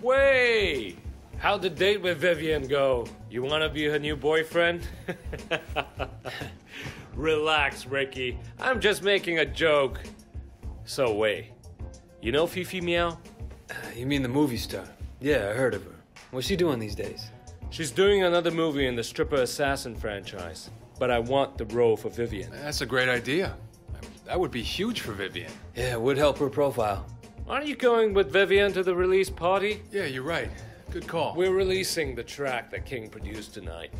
Wei! How'd the date with Vivian go? You wanna be her new boyfriend? Relax, Ricky. I'm just making a joke. So, Wei, you know Fifi Meow? You mean the movie star? Yeah, I heard of her. What's she doing these days? She's doing another movie in the Stripper Assassin franchise, but I want the role for Vivian. That's a great idea. That would be huge for Vivian. Yeah, it would help her profile. Aren't you going with Vivian to the release party? Yeah, you're right. Good call. We're releasing the track that King produced tonight.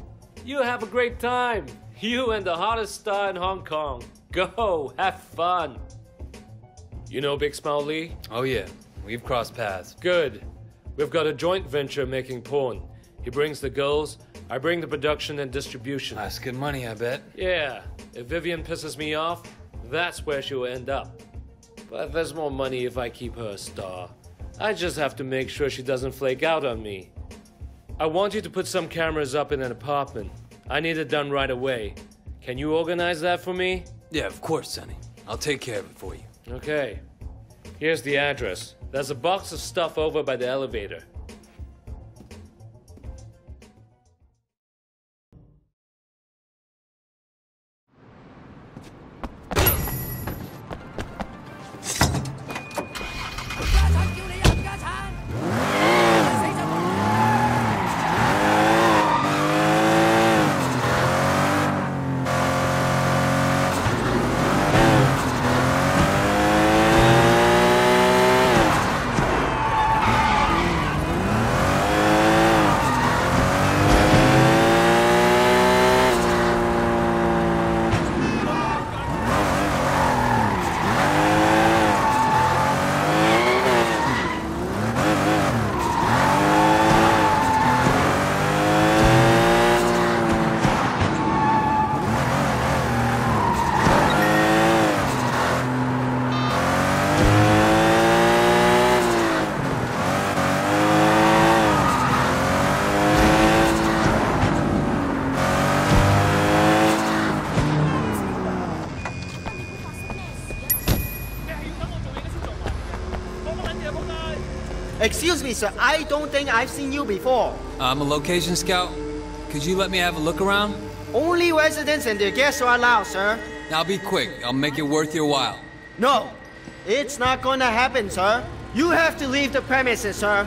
You have a great time. You and the hottest star in Hong Kong. Go, have fun. You know Big Smile Lee? Oh, yeah. We've crossed paths. Good. We've got a joint venture making porn. He brings the girls, I bring the production and distribution. That's good money, I bet. Yeah, if Vivian pisses me off, that's where she'll end up. But there's more money if I keep her a star. I just have to make sure she doesn't flake out on me. I want you to put some cameras up in an apartment. I need it done right away. Can you organize that for me? Yeah, of course, Sonny. I'll take care of it for you. Okay. Here's the address. There's a box of stuff over by the elevator. Me, sir. I don't think I've seen you before. I'm a location scout. Could you let me have a look around? Only residents and their guests are allowed, sir. I'll be quick. I'll make it worth your while. No, it's not gonna happen, sir. You have to leave the premises, sir.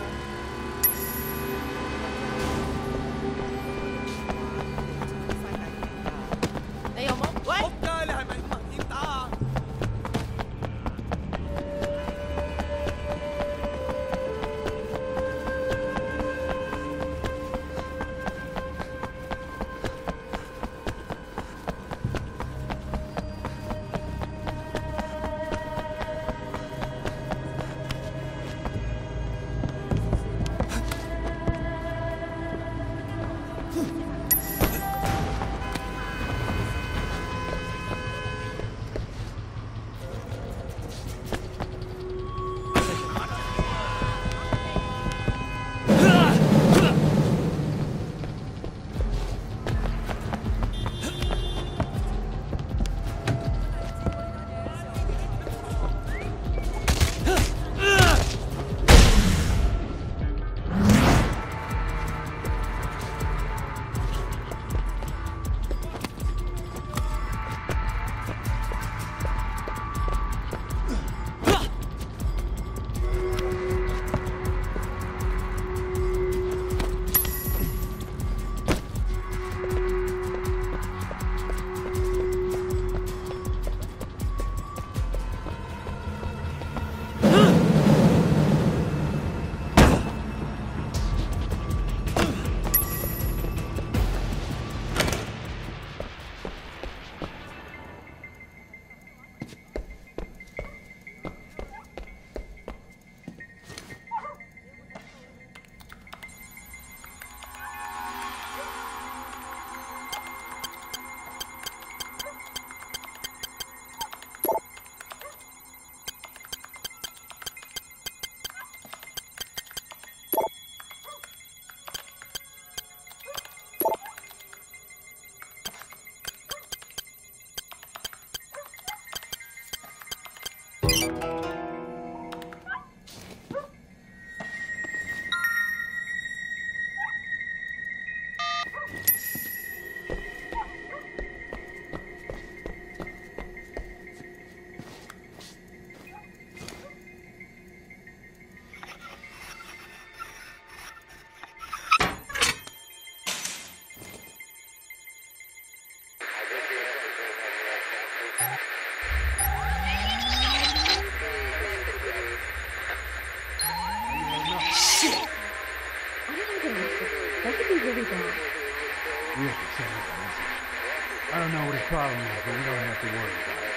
Have to worry about it.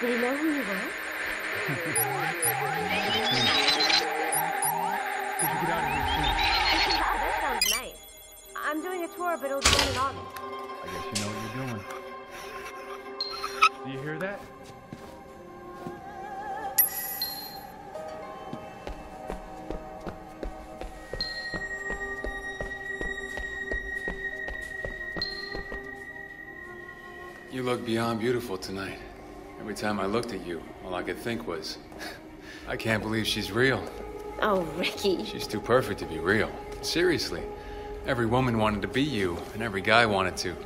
Did he know who you were? Could you get out of here soon? Wow, that sounds nice. I'm doing a tour, but it'll be done in August. I guess you know what you're doing. Do you hear that? You look beyond beautiful tonight. Every time I looked at you, all I could think was, I can't believe she's real. Oh, Ricky. She's too perfect to be real. Seriously. Every woman wanted to be you, and every guy wanted to.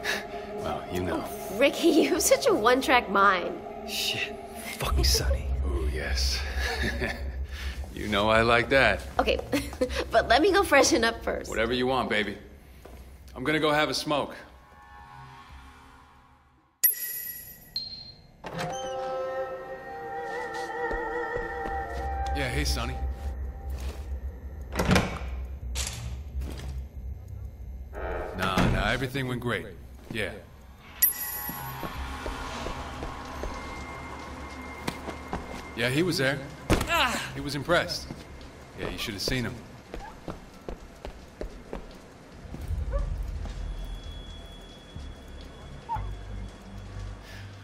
well, you know. Oh, Ricky, you have such a one track mind. Shit. Fucking Sonny. Ooh, yes. you know I like that. Okay, but let me go freshen up first. Whatever you want, baby. I'm gonna go have a smoke. Yeah, hey, Sonny. Nah, nah, everything went great. Yeah. Yeah, he was there. He was impressed. Yeah, you should have seen him.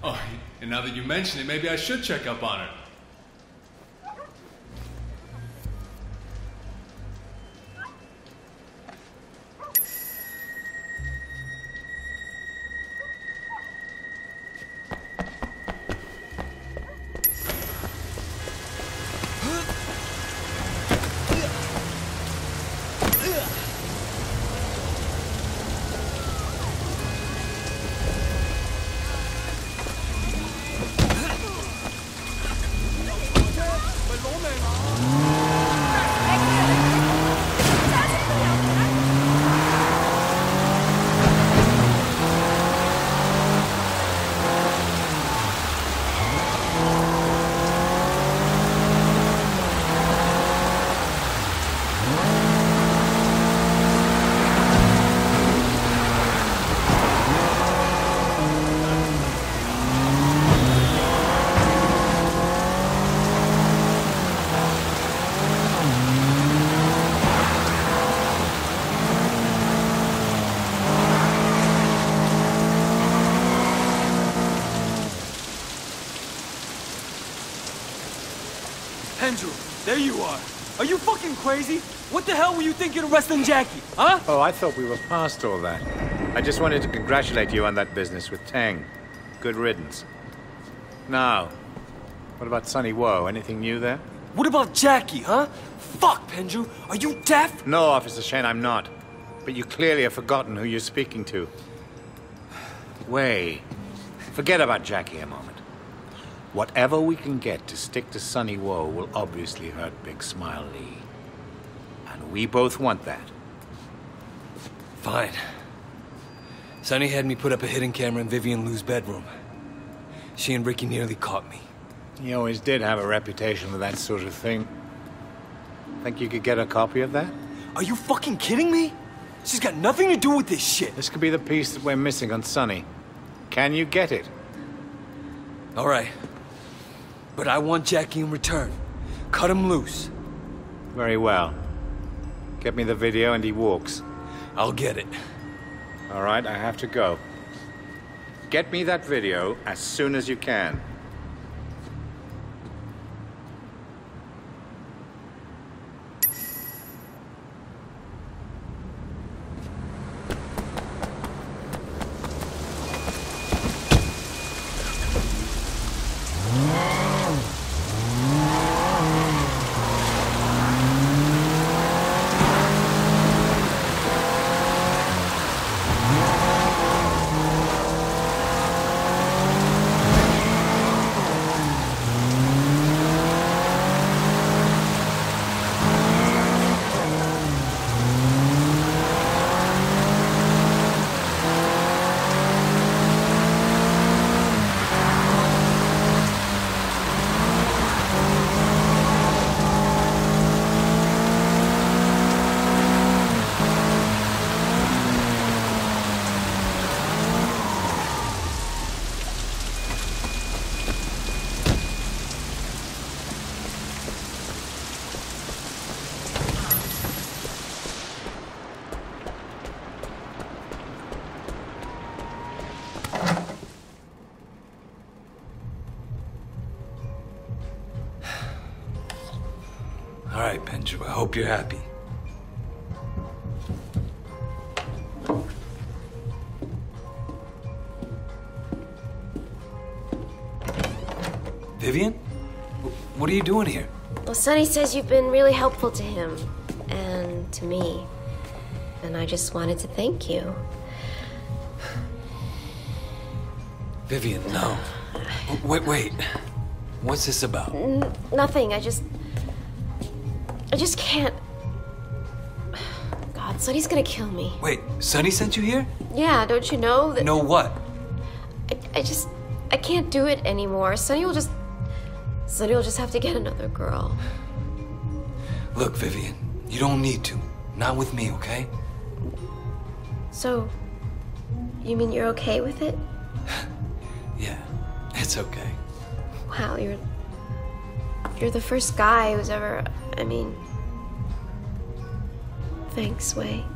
Oh, and now that you mention it, maybe I should check up on her. There you are. Are you fucking crazy? What the hell were you thinking of wrestling Jackie? Huh? Oh, I thought we were past all that. I just wanted to congratulate you on that business with Tang. Good riddance. Now, what about Sonny Wo? Anything new there? What about Jackie, huh? Fuck, Pendrew. Are you deaf? No, Officer Shen, I'm not. But you clearly have forgotten who you're speaking to. Wei. Forget about Jackie a moment. Whatever we can get to stick to Sonny Wo will obviously hurt Big Smile Lee. And we both want that. Fine. Sonny had me put up a hidden camera in Vivienne Lo's bedroom. She and Ricky nearly caught me. He always did have a reputation for that sort of thing. Think you could get a copy of that? Are you fucking kidding me? She's got nothing to do with this shit. This could be the piece that we're missing on Sonny. Can you get it? All right. But I want Jackie in return. Cut him loose. Very well. Get me the video and he walks. I'll get it. All right, I have to go. Get me that video as soon as you can. Right, Pendrew, I hope you're happy. Vivian? What are you doing here? Well, Sonny says you've been really helpful to him and to me. And I just wanted to thank you. Vivian, no. Wait, wait. What's this about? N- nothing. I just. I just can't. God, Sonny's gonna kill me. Wait, Sonny sent you here? Yeah, don't you know that? No what? I, I just. I can't do it anymore. Sonny will just. Sonny will just have to get another girl. Look, Vivian, you don't need to. Not with me, okay? So. You mean you're okay with it? Yeah, it's okay. Wow, you're. You're the first guy who's ever. I mean. Thanks, Wei.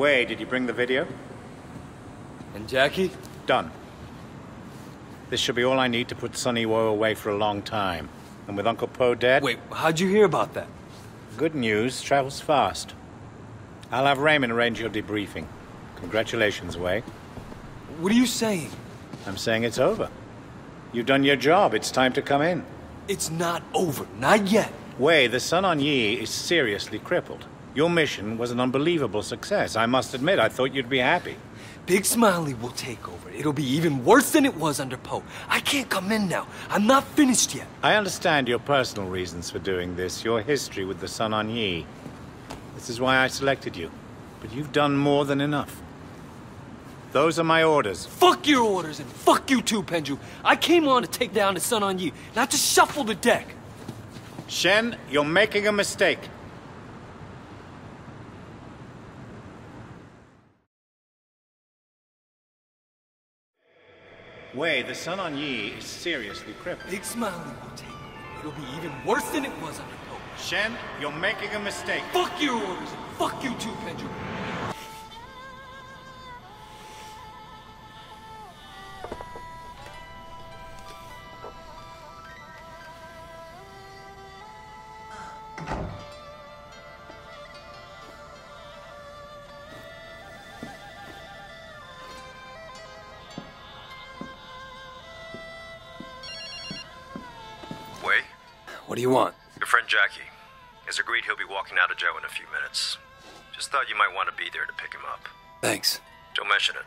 Wei, did you bring the video? And Jackie? Done. This should be all I need to put Sonny Wo away for a long time. And with Uncle Po dead, Wait, how'd you hear about that? good news travels fast. I'll have Raymond arrange your debriefing. Congratulations, Wei. What are you saying? I'm saying it's over. You've done your job. It's time to come in. It's not over. Not yet. Wei, the Sun On Yee is seriously crippled. Your mission was an unbelievable success. I must admit, I thought you'd be happy. Big Smile Lee will take over. It'll be even worse than it was under Po. I can't come in now. I'm not finished yet. I understand your personal reasons for doing this, your history with the Sun On Yee. This is why I selected you. But you've done more than enough. Those are my orders. Fuck your orders and fuck you too, Pendrew. I came on to take down the Sun On Yee, not to shuffle the deck. Shen, you're making a mistake. Wei, the Sun On Yee is seriously crippled. Big Smile Lee will take over. It'll be even worse than it was under Po. Shen, you're making a mistake. Fuck your orders fuck you too, Pendrew. Do you want? your friend Jackie has agreed he'll be walking out of Joe in a few minutes. Just thought you might want to be there to pick him up. Thanks. Don't mention it.